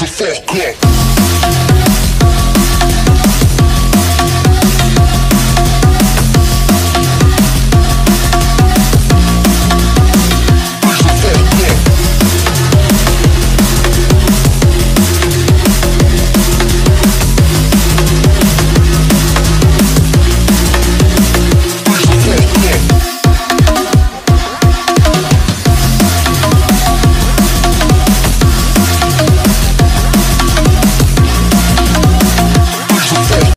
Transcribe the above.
the fuck up.